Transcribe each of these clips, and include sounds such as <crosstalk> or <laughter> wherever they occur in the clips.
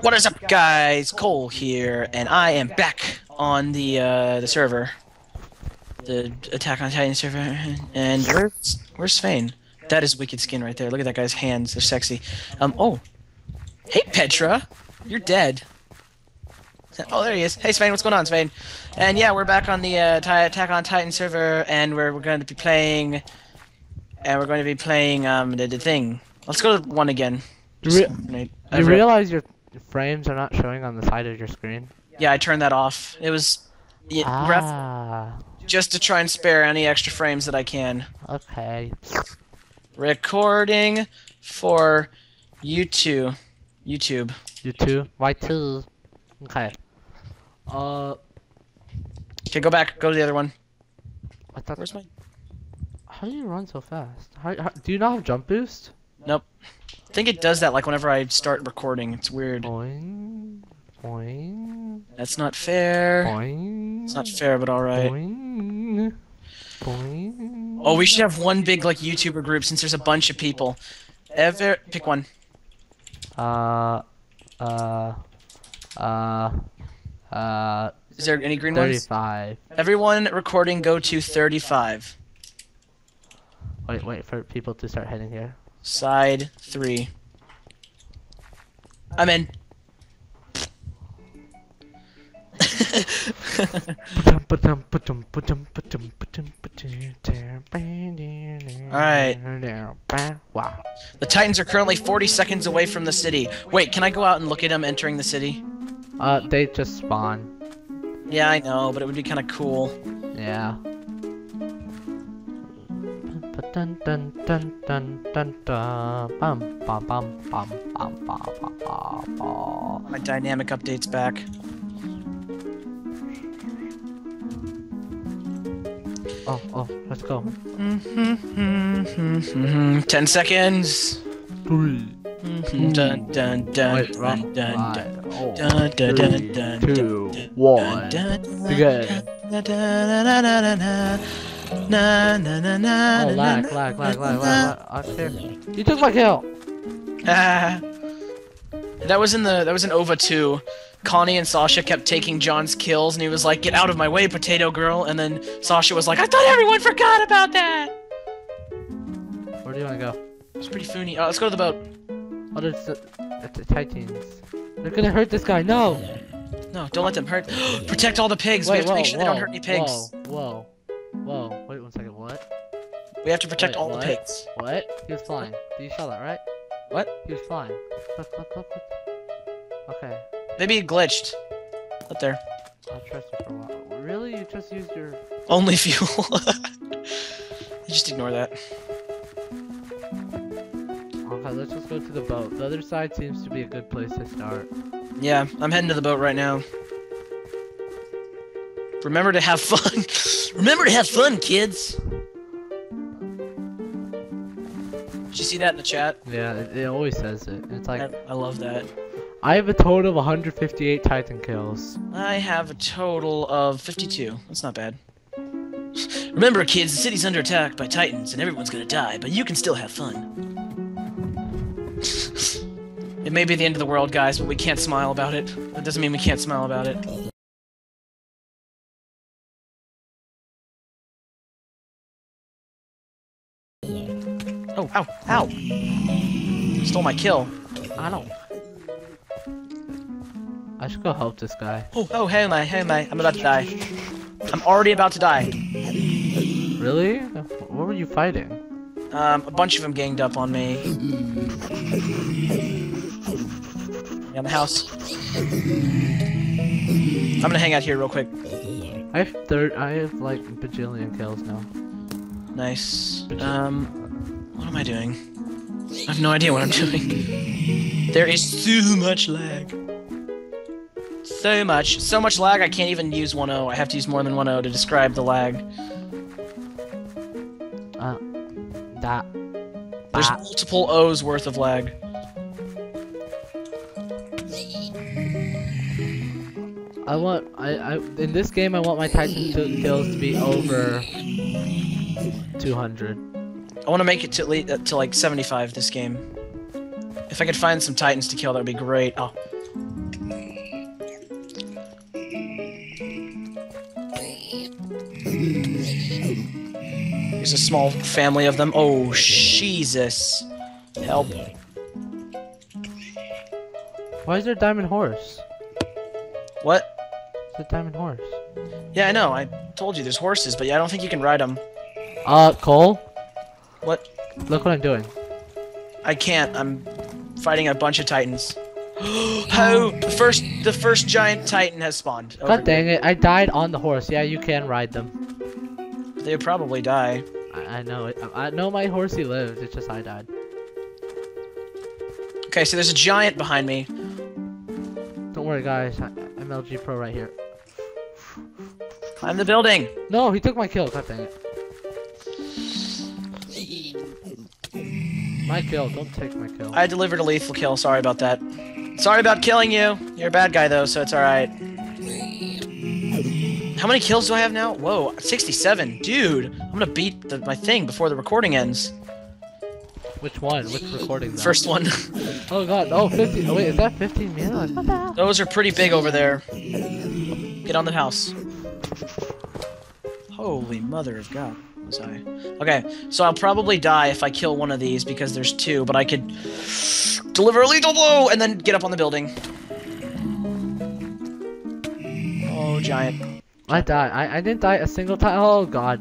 What is up, guys? Cole here, and I am back on the uh, the server, the Attack on Titan server. And where's where's Svein? That is wicked skin right there. Look at that guy's hands; they're sexy. Um. Oh, hey Petra, you're dead. Oh, there he is. Hey Svein, what's going on, Svein? And yeah, we're back on the uh, Attack on Titan server, and we're we're going to be playing, and we're going to be playing um the, the thing. Let's go to one again. You, re- you realize your frames are not showing on the side of your screen? Yeah, I turned that off. It was yeah, Ah, just to try and spare any extra frames that I can. okay. Recording for YouTube. YouTube. YouTube. Why two? Okay. Uh, Okay, go back. Go to the other one. I thought. Where's my? How do you run so fast? How, how, do you not have jump boost? Nope. I think it does that like whenever I start recording. It's weird. Boing, boing, That's not fair. boing. It's not fair, but all right. Boing, boing. Oh, we should have one big like YouTuber group since there's a bunch of people. Ever pick one. Uh, uh, uh, uh, Is there any green ones? 35. Everyone recording go to 35. Wait, wait for people to start heading here. Side three. I'm in. Alright. Wow. The Titans are currently 40 seconds away from the city. Wait, can I go out and look at them entering the city? Uh, they just spawn. Yeah, I know, but it would be kind of cool. Yeah. Dun dun dun dun dun dun bum bum bum bum bum bum bum bum. My dynamic update's back. Oh oh, let's go. 10 seconds. Three. Dun dun dun Wait, dun dun dun dun dun dun dun two, dun dun dun Begin. dun dun dun dun dun dun. Na na na na Oh, lag, na lag, lag, lag, lag, lag. Here. You took my kill. Ah. That was in the that was in OVA 2. Connie and Sasha kept taking Jean's kills and he was like, "Get out of my way, potato girl." And then Sasha was like, "I thought everyone forgot about that." Where do you wanna go? It was pretty funny. Oh, let's go to the boat. Oh, there's the, it's the Titans. They're gonna hurt this guy. No. No, don't let them hurt. <gasps> Protect all the pigs. we Wait, have to make sure whoa, they don't hurt any pigs. Whoa, whoa, whoa. Wait one second. What? We have to protect Wait, all what? the pigs. What? He was flying. Did you saw that, right? What? He was flying. Look, look, look, look. Okay. Maybe it glitched. Up there. I'll trust you for a while. Really? You just used your. Only fuel. <laughs> Just ignore that. Okay, let's just go to the boat. The other side seems to be a good place to start. Yeah, I'm heading to the boat right now. Remember to have fun. <laughs> Remember to have fun, kids. Did you see that in the chat? Yeah, it, it always says it. It's like I, I love that. I have a total of 158 Titan kills. I have a total of 52. That's not bad. <laughs> Remember, kids, the city's under attack by titans, and everyone's gonna die, but you can still have fun. <laughs> it may be the end of the world, guys, but we can't smile about it. That doesn't mean we can't smile about it. Oh, ow, ow! Stole my kill. I don't. I should go help this guy. Oh, oh, hey, my, hey, my, I'm about to die. I'm already about to die. Really? What were you fighting? Um, a bunch of them ganged up on me. Yeah, the house. I'm gonna hang out here real quick. I have third. I have like bajillion kills now. Nice. Um, what am I doing? I have no idea what I'm doing. There is too much lag. So much. So much lag I can't even use 1.0. I have to use more than 1.0 to describe the lag. Uh, that. There's Ah. multiple O's worth of lag. I want. I. I. In this game, I want my Titan ki- kills to be over 200. I want to make it to at least uh, to like 75 this game. If I could find some titans to kill, that would be great. Oh. There's a small family of them. Oh, Jesus. Help. Why is there a diamond horse? What? It's a diamond horse. Yeah, I know. I told you there's horses, but yeah, I don't think you can ride them. Uh, Cole? What? look what I'm doing. I can't. I'm fighting a bunch of titans. <gasps> oh, the first the first giant titan has spawned. God dang it, I died on the horse. Yeah, you can ride them. They probably die. I, I know it. I, I know my horsey lived. It's just I died. Okay, so there's a giant behind me. Don't worry, guys. I, I'm LG Pro right here. Climb the building. No, he took my kill. God dang it. My kill. Don't take my kill. I delivered a lethal kill. Sorry about that. Sorry about killing you. You're a bad guy though, so it's all right. How many kills do I have now? Whoa, 67. Dude, I'm gonna beat the, my thing before the recording ends. Which one? Which recording? Though? First one. <laughs> Oh god. Oh, 15. Oh wait, is that 15 minutes? What the hell? Those are pretty big over there. Get on the house. Holy mother of God, was I? Okay, so I'll probably die if I kill one of these because there's two, but I could deliver a lethal blow and then get up on the building. Oh, giant. I died. I, I didn't die a single time. Oh god.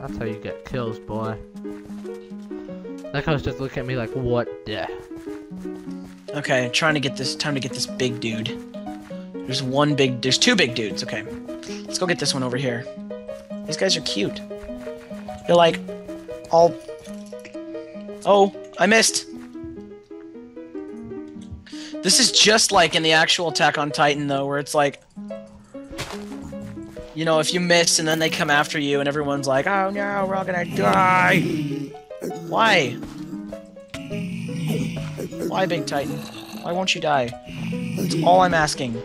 That's how you get kills, boy. That guy's just looking at me like, what the? Okay, trying to get this. Time to get this big dude. There's one big. There's two big dudes. Okay, let's go get this one over here. These guys are cute. They're like all. Oh, I missed. This is just like in the actual Attack on Titan, though, where it's like, you know, if you miss and then they come after you, and everyone's like, "Oh no, we're all gonna die." Why? Why, Big Titan? Why won't you die? That's all I'm asking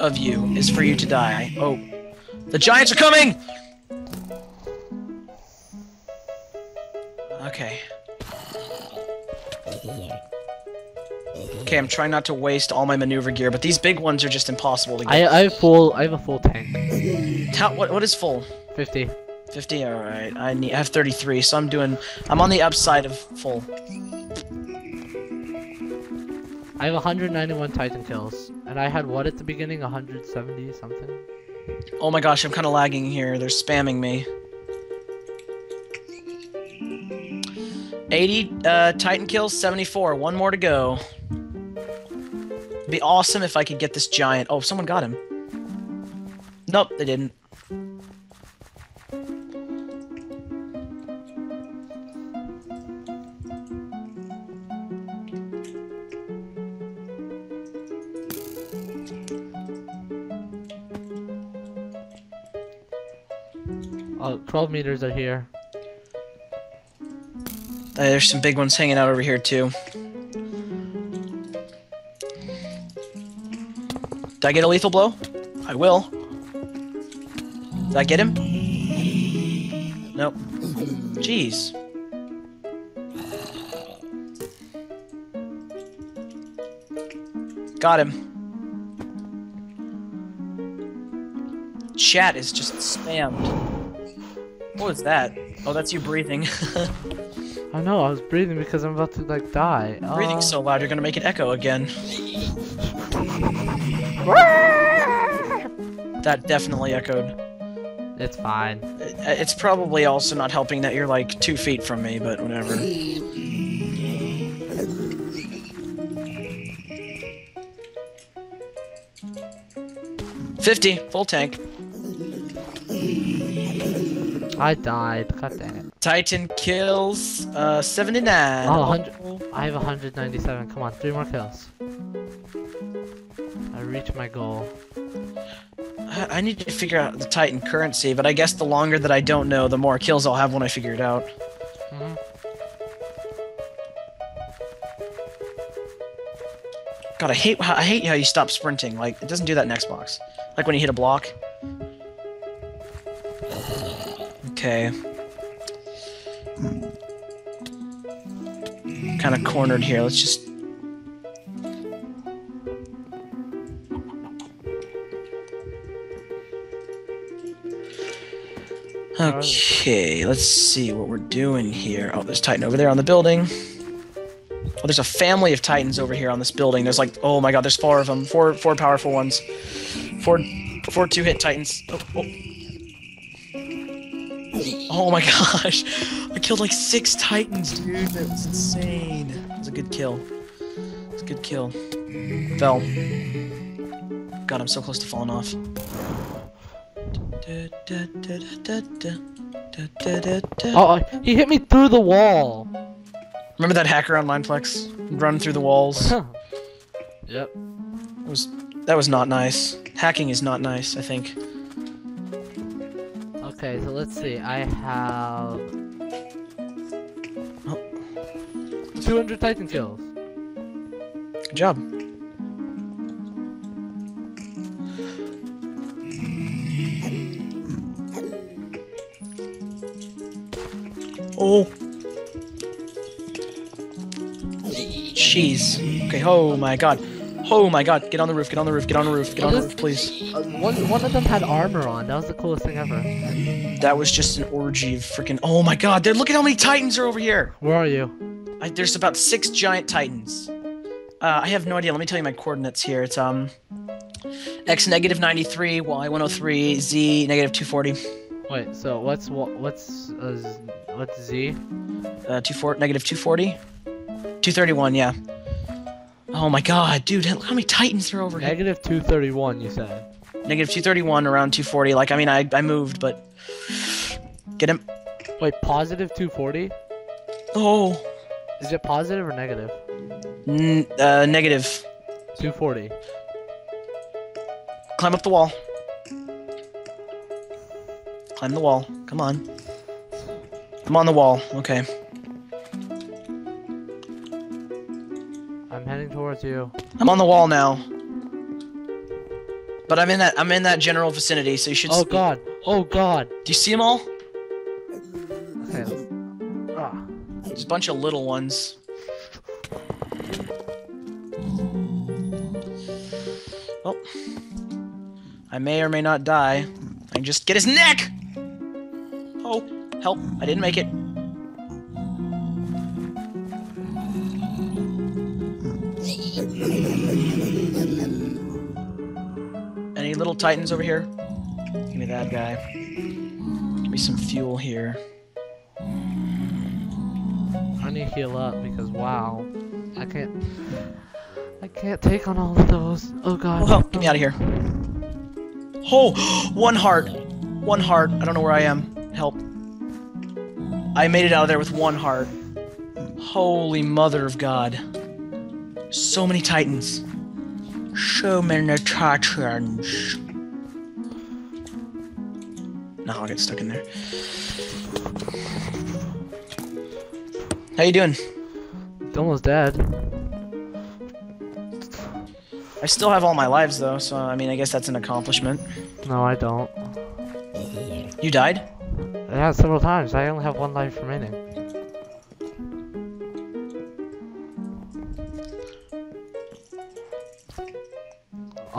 of you is for you to die. Oh, the giants are coming! Okay. Okay, I'm trying not to waste all my maneuver gear, but these big ones are just impossible to I get. I have full. I have a full tank. How, what, what is full? 50. 50? Alright, I, need, I have 33, so I'm doing... I'm on the upside of full. I have 191 Titan kills, and I had what at the beginning? 170 something. Oh my gosh, I'm kind of lagging here. They're spamming me. 80 uh, Titan kills, 74. One more to go. It'd be awesome if I could get this giant. Oh, someone got him. Nope, they didn't. Oh, 12 meters are here. Uh, there's some big ones hanging out over here too. Did I get a lethal blow? I will. Did I get him? Nope. Jeez. Got him. Chat is just spammed. What was that? Oh, that's you breathing. <laughs> I know, I was breathing because I'm about to like die. breathing so loud you're gonna make it echo again. <laughs> That definitely echoed. It's fine. It- It's probably also not helping that you're like two feet from me, but whatever. Fifty, full tank. I died. God dang it. Titan kills, uh, 79. Oh, 100. I have 197. Come on, three more kills. I reached my goal. I I need to figure out the Titan currency, but I guess the longer that I don't know, the more kills I'll have when I figure it out. Mhm. God, I hate I hate how you stop sprinting. Like it doesn't do that in Xbox. Like when you hit a block. okay. Kind of cornered here. Let's just Okay, let's see what we're doing here. Oh, there's Titan over there on the building. Oh, there's a family of Titans over here on this building. There's like, oh my god, there's four of them. Four, four powerful ones. Four, four two-hit Titans. Oh, oh. Oh my <laughs> gosh, I killed like six Titans, dude. That was insane. That was a good kill. It's a good kill. Fell. God, I'm so close to falling off. Oh, he hit me through the wall. Remember that hacker on Mineplex? Running through the walls. <laughs> yep. That was that was not nice. Hacking is not nice, I think. Okay, so let's see. I have Oh. 200 Titan kills. Good job. Oh. Jeez. Okay, oh my god. Oh my god, get on the roof, get on the roof, get on the roof, get on the roof, please. Uh, one, one of them had armor on. That was the coolest thing ever. That was just an orgy of freaking. Oh my god, dude, look at how many titans are over here! Where are you? I, there's about six giant titans. Uh, I have no idea. Let me tell you my coordinates here. It's um, x negative 93, y 103, z negative 240, Wait, so what's? What's uh, z- what's Z? uh, 24, negative 240, 231. Yeah. Oh my god, dude, look how many titans are over here. Negative 231. You said. Negative 231, around 240. Like, I mean, I I moved, but get him. Wait, positive 240? Oh, Is it positive or negative? N- uh, negative. 240. Climb up the wall. Climb the wall. Come on. I'm on the wall. Okay. You. I'm on the wall now. But I'm in that I'm in that general vicinity, so you should. Oh god. Oh god. Do you see them all? Okay. Ah. There's a bunch of little ones. Oh. I may or may not die. I can just get his neck. Oh, help! I didn't make it. Little titans over here? Give me that guy. Give me some fuel here. I need to heal up because wow. I can't. I can't take on all of those. Oh god. Oh, get me out of here. Oh, <gasps> one heart. One heart. I don't know where I am. Help. I made it out of there with one heart. Holy mother of God. So many titans. So many titans. No, I'll get stuck in there. How you doing? It's almost dead. I still have all my lives though, so I mean, I guess that's an accomplishment. No, I don't. You died? Yeah, several times. I only have one life remaining.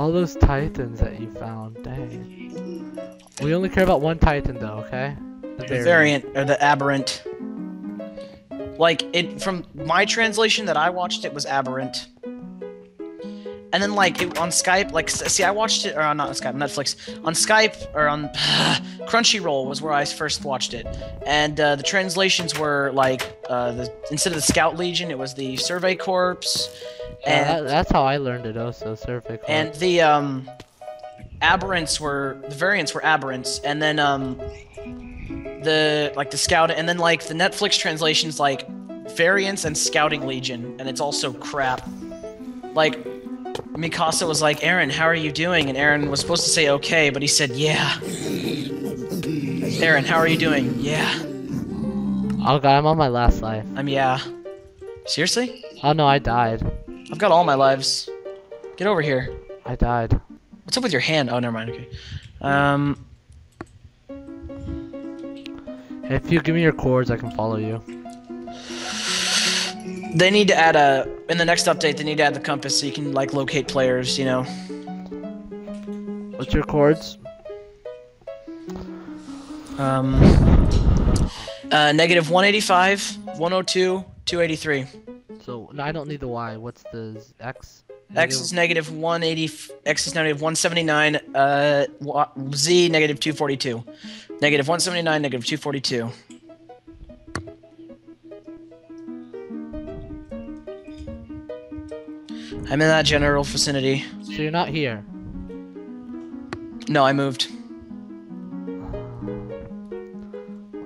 All those titans that you found, dang. We only care about one titan though, okay? The the variant or the aberrant. Like it from my translation that I watched, it was aberrant. And then like it, on Skype, like see, I watched it or on not on Skype, Netflix on Skype or on <sighs> Crunchyroll was where I first watched it, and uh, the translations were like uh, the instead of the Scout Legion, it was the Survey Corps, And that- that's how I learned it also, Corps. and the um aberrants were the variants were aberrants and then um the like the scout and then like the netflix translations like variants and scouting legion and it's also crap. Like mikasa was like Eren how are you doing? And Eren was supposed to say okay but he said yeah. Eren how are you doing? Yeah. Oh god, I'm on my last life. i'm yeah. Seriously? Oh no, I died. I've got all my lives get over here I died. what's up with your hand oh never mind okay um If you give me your cords, I can follow you. They need to add a in the next update. They need to add the compass so you can like locate players. You know. What's your cords? Um, uh, negative 185, 102, 283. So no, I don't need the y. What's the z- x? X is negative 180. X is negative 179. Uh, Z negative 242. Negative 179. Negative 242. I'm in that general vicinity. So you're not here. No, I moved.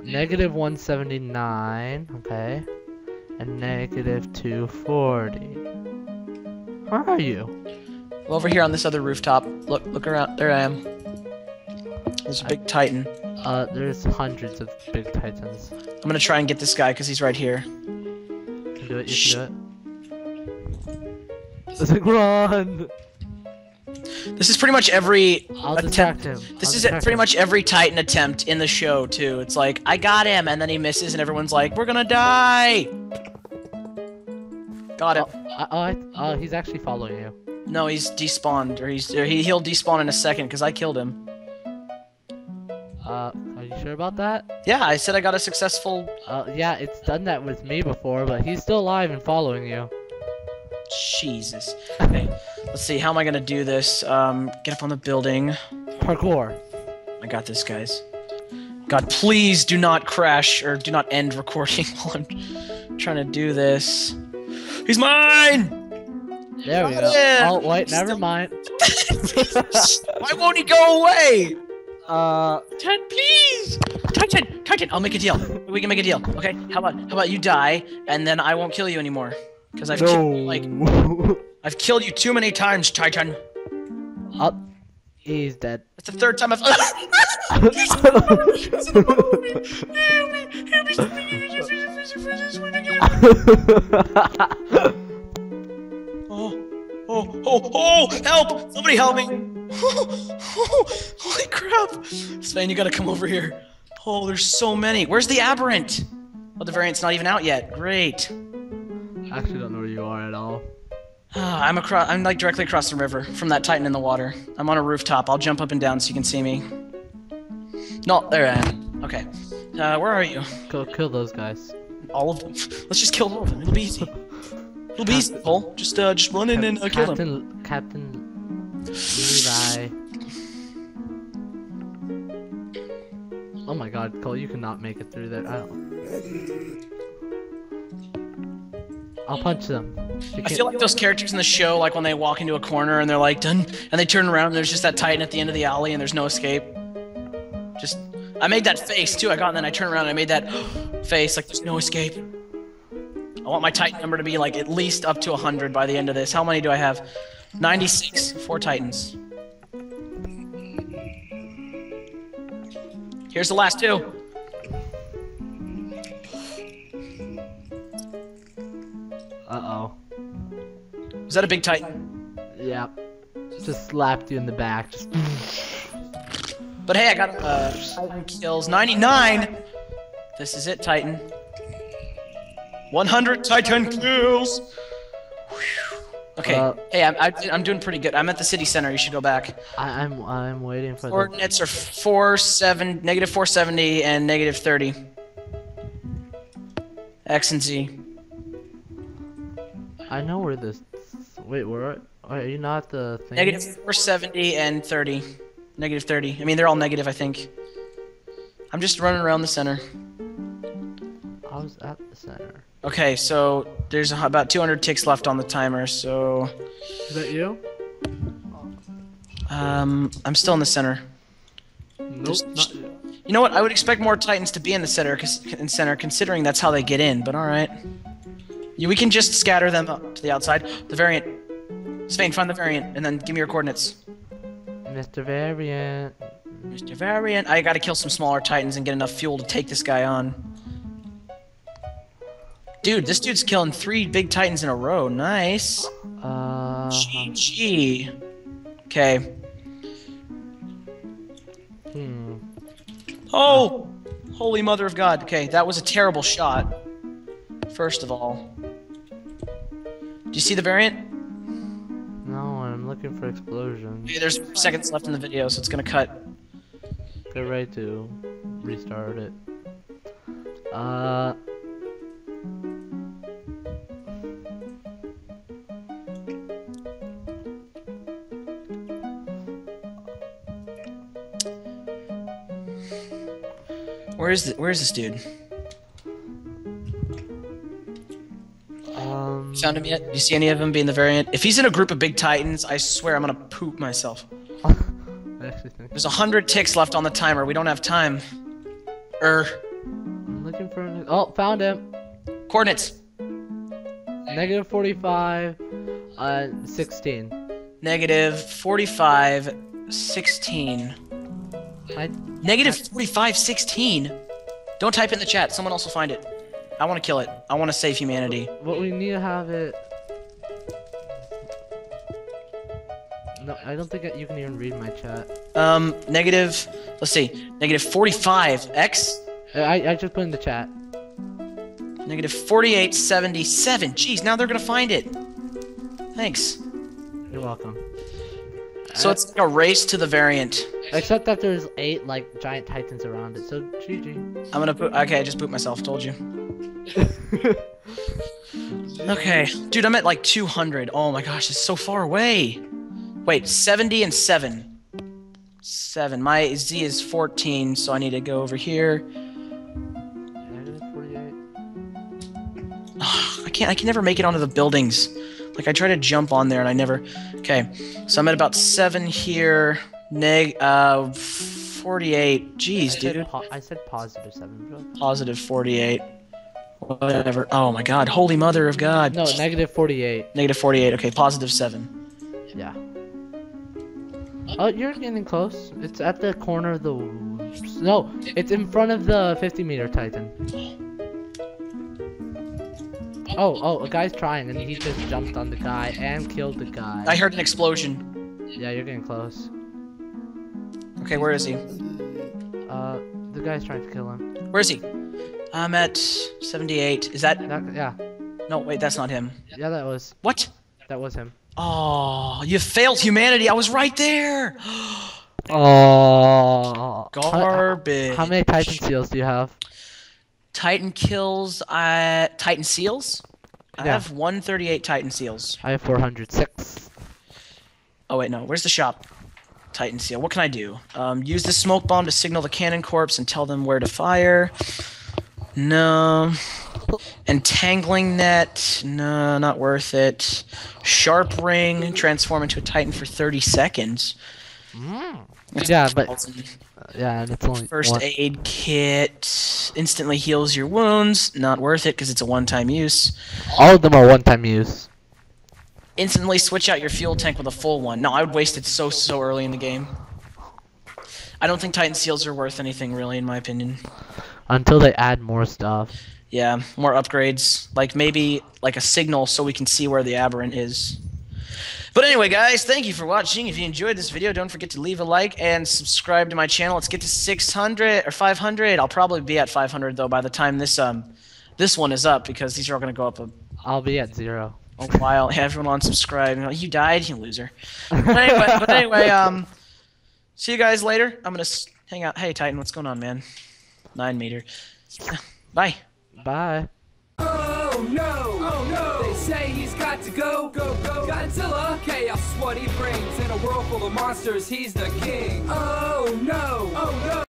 Negative 179, okay. And negative 240. Where are you? I'm Over here on this other rooftop. Look, look around. There I am. There's a big titan. Uh, there's hundreds of big titans. I'm gonna try and get this guy because he's right here. You can do it, you Shh. can do it. It's like, run! This is pretty much every I'll attempt. him. This I'll is pretty much every Titan attempt in the show too. It's like I got him, and then he misses, and everyone's like, "We're gonna die." Got. Uh, oh, I, oh, he's actually following you. No, he's despawned, or he's or he he'll despawn in a second because I killed him. Uh, are you sure about that? Yeah, I said I got a successful. Uh, yeah, it's done that with me before, but he's still alive and following you. Jesus. Okay, let's see. How am I gonna do this? Um, get up on the building. Parkour. I got this, guys. God, please do not crash or do not end recording <laughs> while I'm trying to do this. He's mine! There we go. Yeah. Oh, wait, never mind. <laughs> Why won't he go away? Uh, Titan, please! Titan, Titan, I'll make a deal. We can make a deal. Okay, how about how about you die and then I won't kill you anymore? Because I've killed you, like I've killed you too many times, Titan. oh, he's dead. That's the third time I've <laughs> Oh, oh, oh, oh! Help! Somebody help me! <laughs> Holy crap! Sven, you gotta come over here. Oh, there's so many. Where's the aberrant? Oh, the variant's not even out yet. Great. I actually don't know where you are at all. Ah, I'm across. I'm like directly across the river from that titan in the water. I'm on a rooftop. I'll jump up and down so you can see me. No, there I am. Okay. Uh, where are you? Go kill those guys. All of them. <laughs> Let's just kill all of them. It'll be easy. It'll be easy, Cole. Just, uh, just run in and uh, kill them. Captain, Captain Levi. Oh my god, Cole, you cannot make it through there. I don't... I'll punch them. I feel like those characters in the show, like when they walk into a corner and they're like done, and they turn around and there's just that Titan at the end of the alley and there's no escape. Just, I made that face too. I got and then I turned around and I made that face like there's no escape. I want my Titan number to be like at least up to 100 by the end of this. How many do I have? 96. Four Titans. Here's the last two. Uh-oh. Was that a big Titan? Yeah. Just slapped you in the back. Just But hey, I got uh, Titan kills 99. This is it, Titan. 100 Titan kills. Whew. Okay. Uh, hey, I'm, I, I'm doing pretty good. I'm at the city center. You should go back. I, I'm I'm waiting for the Coordinates are four seven negative 470 and negative 30. X and Z. I know where this wait, where are are you not the thing? Negative 470 and 30. Negative 30. I mean, they're all negative, I think. I'm just running around the center. I at the center. Okay, so there's about 200 ticks left on the timer, so Is that you? um, I'm still in the center. Nope, you. You know what? I would expect more Titans to be in the center, in center, considering that's how they get in. But all right, yeah, we can just scatter them up to the outside. The variant, Spain, find the variant, and then give me your coordinates. Mr. Variant. Mr. Variant, I gotta kill some smaller Titans and get enough fuel to take this guy on. Dude, this dude's killing three big Titans in a row. Nice. Uh, GG. Okay. hmm. Oh! Holy Mother of God. Okay, that was a terrible shot. First of all. Do you see the variant? No, I'm looking for explosions. Okay, there's seconds left in the video, so it's gonna cut. get ready to restart it. Uh. Where is the, Where is this dude? Um. Found him yet? Do you see any of them being the variant? If he's in a group of big titans, I swear I'm gonna poop myself. <laughs> I actually think There's a hundred ticks left on the timer. We don't have time. Er, I'm looking for. An, oh, found him. coordinates. Negative 45, uh, 16. Negative 45, 16. I, Negative 45, 16. Don't type it in the chat. Someone else will find it. I want to kill it. I want to save humanity. but we need to have it. No, I don't think that you can even read my chat. Um, negative, let's see, negative 45, X, I, I just put in the chat. negative 48, 77. Jeez, now they're gonna find it. Thanks. You're welcome. So it's like a race to the variant. Except that there's eight like giant titans around it, so GG. I'm gonna put, okay, I just boot myself, told you. <laughs> Okay, dude, I'm at like 200. Oh my gosh, it's so far away. Wait, 70 and 7. 7. My Z is 14, so I need to go over here. 48. I can't, I can never make it onto the buildings. Like, I try to jump on there and I never. Okay, so I'm at about 7 here. Neg, uh, 48. Jeez, I said, dude. I said positive seven, Positive 48. Whatever. Oh my god, holy mother of God. No, negative 48. Negative 48. Okay, positive 7. Yeah. Oh, you're getting close. It's at the corner of the. No, it's in front of the 50 meter Titan. Oh, oh, a guy's trying, and he just jumped on the guy and killed the guy. I heard an explosion. Yeah, you're getting close. Okay, where is he? Uh, the guy's trying to kill him. Where is he? I'm at 78. Is that. That, yeah, No, wait, that's not him. yeah, that was What? that was him. Oh, you failed humanity. I was right there. <gasps> Oh. Garbage. How many Titan seals do you have? Titan kills. Uh, Titan seals. I have 138 Titan seals. I have 406. Oh wait, no. Where's the shop? Titan seal. What can I do? Um, use the smoke bomb to signal the cannon corps and tell them where to fire. No. Entangling net. No, not worth it. Sharp ring. Transform into a Titan for 30 seconds. That's Yeah, but 1,000. yeah, it's only First one. aid kit instantly heals your wounds. Not worth it because it's a one-time use. All of them are one-time use. Instantly switch out your fuel tank with a full one. No, I would waste it so so early in the game. I don't think Titan seals are worth anything really, in my opinion. Until they add more stuff. Yeah, more upgrades, like maybe like a signal so we can see where the aberrant is. But anyway, guys, thank you for watching. If you enjoyed this video, don't forget to leave a like and subscribe to my channel. Let's get to 600 or 500. I'll probably be at 500 though by the time this um this one is up because these are all gonna go up a, I'll be at zero. A while. Everyone unsubscribe. You, know, you died, you loser. But anyway, but anyway, um, see you guys later. I'm gonna hang out. Hey, Titan, what's going on, man? Nine meter. <sighs> Bye. Bye. Oh no! Oh no! They say he's got to go, go, go. Godzilla, chaos what he brings. In a world full of monsters, he's the king. Oh no! Oh no!